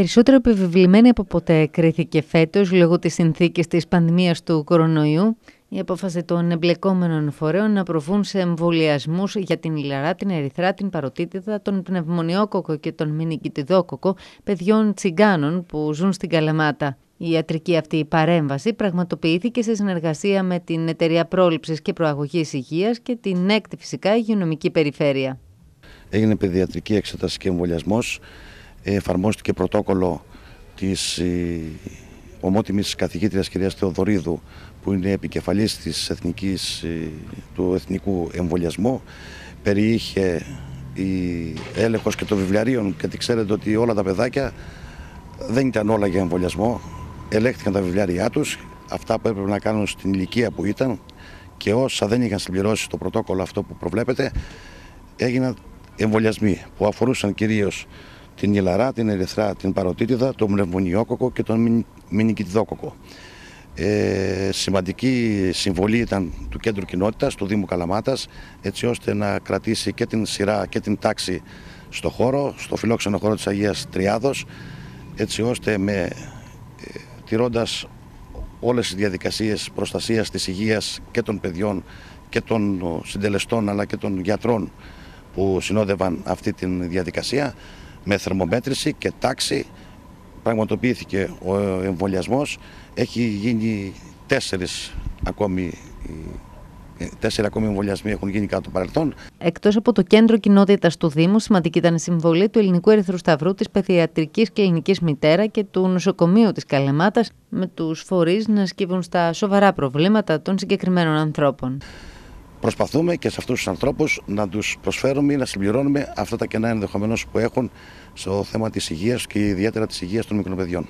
Περισσότερο επιβεβλημένη από ποτέ κρίθηκε φέτος λόγω της συνθήκης της πανδημίας του κορονοϊού η απόφαση των εμπλεκόμενων φορέων να προβούν σε εμβολιασμούς για την ηλαρά, την ερυθρά, την παροτίτιδα, τον πνευμονιόκοκο και τον μηνικητιδόκοκο παιδιών τσιγκάνων που ζουν στην Καλαμάτα. Η ιατρική αυτή παρέμβαση πραγματοποιήθηκε σε συνεργασία με την Εταιρεία Πρόληψης και Προαγωγής Υγείας και την έκτη φυσικά υγειονομική περιφέρεια. Έγινε παιδιατρική εξέταση και εμβολιασμός. Εφαρμόστηκε πρωτόκολλο της ε, ομότιμης καθηγήτριας κυρίας Θεοδωρίδου, που είναι επικεφαλής της εθνικής, ε, του εθνικού εμβολιασμού. Περιείχε η έλεγχος και των βιβλιαρίων, γιατί ξέρετε ότι όλα τα παιδάκια δεν ήταν όλα για εμβολιασμό ελέγχθηκαν τα βιβλιάρια τους, αυτά που έπρεπε να κάνουν στην ηλικία που ήταν και όσα δεν είχαν συμπληρώσει το πρωτόκολλο αυτό που προβλέπετε, έγιναν εμβολιασμοί που αφορούσαν κυρίως την ηλαρά, την ερυθρά, την παροτίτιδα, τον πνευμονιόκοκο και τον μηνικητιδόκοκο. Ε, σημαντική συμβολή ήταν του κέντρου κοινότητας, του Δήμου Καλαμάτας, έτσι ώστε να κρατήσει και την σειρά και την τάξη στο χώρο, στο φιλόξενο χώρο της Αγίας Τριάδος, έτσι ώστε με τηρώντας όλες τις διαδικασίες προστασίας της υγείας και των παιδιών και των συντελεστών αλλά και των γιατρών που συνόδευαν αυτή τη διαδικασία με θερμομέτρηση και τάξη πραγματοποιήθηκε ο εμβολιασμός έχει γίνει τέσσερις ακόμη Τέσσερι ακόμη εμβολιασμοί έχουν γίνει κάτω το παρελθόν. Εκτός από το κέντρο κοινότητας του Δήμου, σημαντική ήταν η συμβολή του Ελληνικού Ερυθρού Σταυρού, της Παιδιατρική Κλινική Μητέρα και του Νοσοκομείου της Καλεμάτας, με τους φορείς να σκύβουν στα σοβαρά προβλήματα των συγκεκριμένων ανθρώπων. Προσπαθούμε και σε αυτούς τους ανθρώπους να τους προσφέρουμε ή να συμπληρώνουμε αυτά τα κενά ενδεχομένως που έχουν στο θέμα της υγείας και ιδιαίτερα της υγείας των μικροπαιδιών.